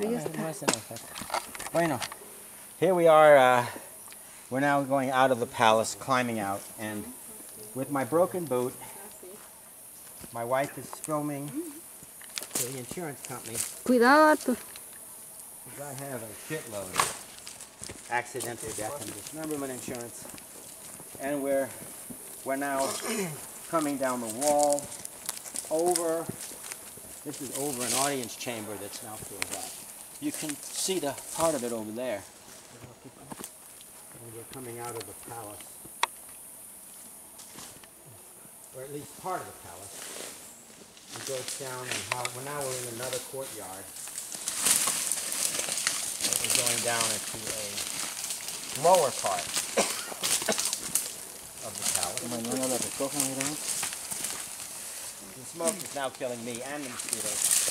Ahí Ah, está. no hace nada. Bueno, here we are. Uh, we're now going out of the palace, climbing out, and with my broken boot, my wife is filming for the insurance company Cuidado, I have a shitload of accidental death and dismemberment insurance, and we're we're now coming down the wall over. This is over an audience chamber that's now filled up. You can see the part of it over there. And we're coming out of the palace, or at least part of the palace. It goes down, and how, well, now we're in another courtyard. We're going down into a lower part of the palace. The smoke is now killing me and the mosquitoes.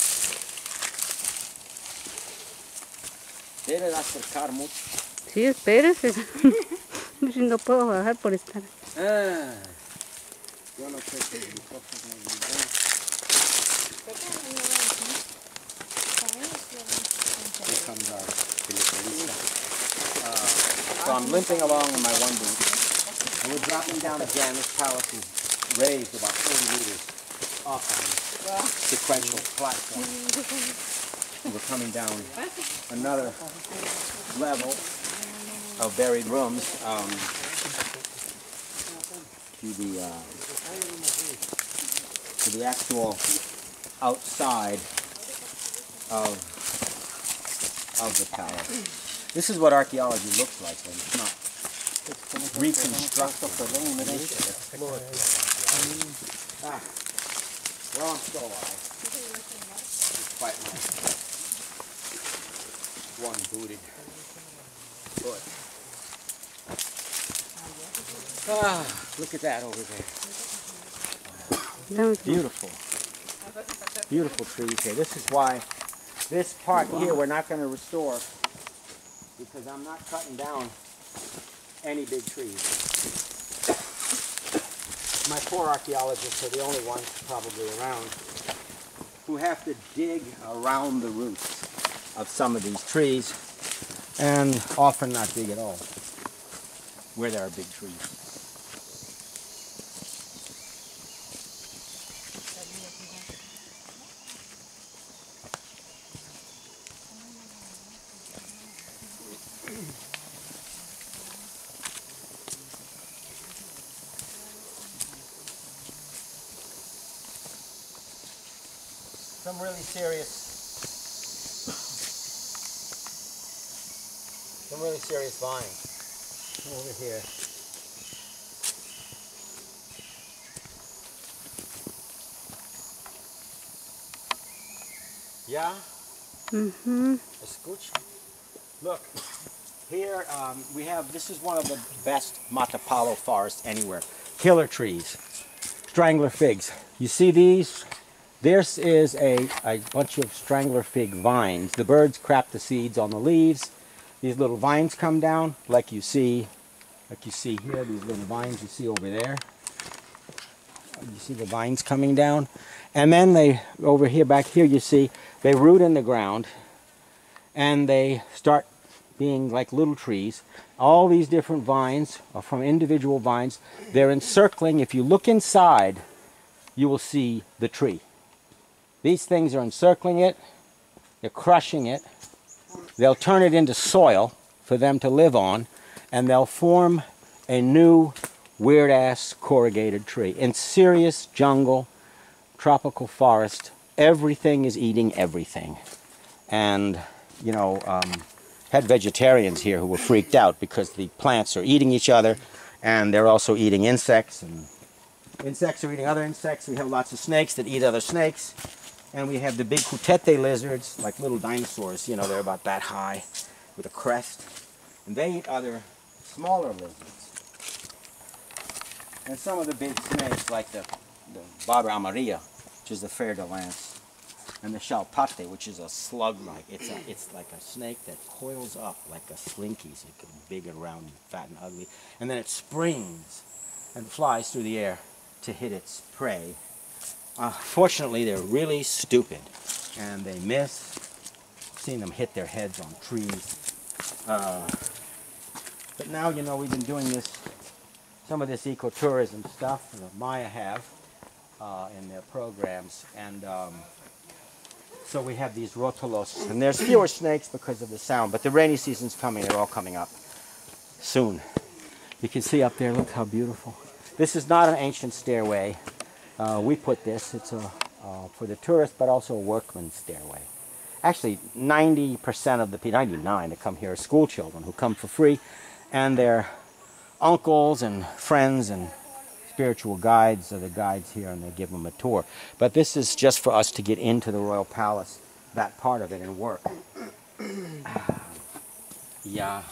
Debe de acercar mucho. Sí, espérese. Si no puedo bajar por estar. Ah. Yo no sé si el micrófono me ayuda. Here comes our peliculista. Uh, so I'm limping along in my one boot. And we're dropping down again. This palace is raised about 40 meters up on sequential platform. And we're coming down another level of buried rooms um, to the uh, to the actual outside of of the palace. This is what archaeology looks like when it's not reconstructed. Explored. Ah, well, I'm still alive. Despite my one booted. Ah, look at that over there. Beautiful. Beautiful trees here. This is why this part here we're not going to restore because I'm not cutting down any big trees. My poor archaeologists are the only ones probably around who have to dig around the roots of some of these trees and often not dig at all where there are big trees. Some really serious, some really serious vines over here. Yeah, Ujú. escucha. Look, here um, we have, this is one of the best Matapalo forests anywhere. Killer trees, strangler figs. You see these? This is a, a bunch of strangler fig vines. The birds crap the seeds on the leaves. These little vines come down like you see, like you see here, these little vines you see over there. You see the vines coming down. And then they, over here, back here, you see, they root in the ground and they start being like little trees. All these different vines are from individual vines. They're encircling. If you look inside, you will see the tree. These things are encircling it, they're crushing it, they'll turn it into soil for them to live on, and they'll form a new weird ass corrugated tree. In serious jungle, tropical forest, everything is eating everything. And, you know, um, had vegetarians here who were freaked out because the plants are eating each other and they're also eating insects and insects are eating other insects. We have lots of snakes that eat other snakes. And we have the big cutete lizards, like little dinosaurs, you know, they're about that high with a crest. And they eat other smaller lizards. And some of the big snakes, like the, the Barba Amarilla, which is the fer de lance, and the chalpate, which is a slug-like. It's a, it's like a snake that coils up like a slinky, so it's big and round, and fat and ugly, and then it springs and flies through the air to hit its prey. Uh, fortunately, they're really stupid, and they miss, seen them hit their heads on trees. Uh, but now, you know, we've been doing this, some of this ecotourism stuff, uh, Maya have, uh, in their programs. And um, so we have these rotolos. And there's fewer snakes because of the sound, but the rainy season's coming. They're all coming up soon. You can see up there, look how beautiful. This is not an ancient stairway. Uh, we put this, it's a, uh, for the tourist, but also a workman's stairway. Actually, 90% of the people, 99 that come here are school children who come for free, and their uncles and friends and spiritual guides are the guides here, and they give them a tour. But this is just for us to get into the royal palace, that part of it, and work. yeah.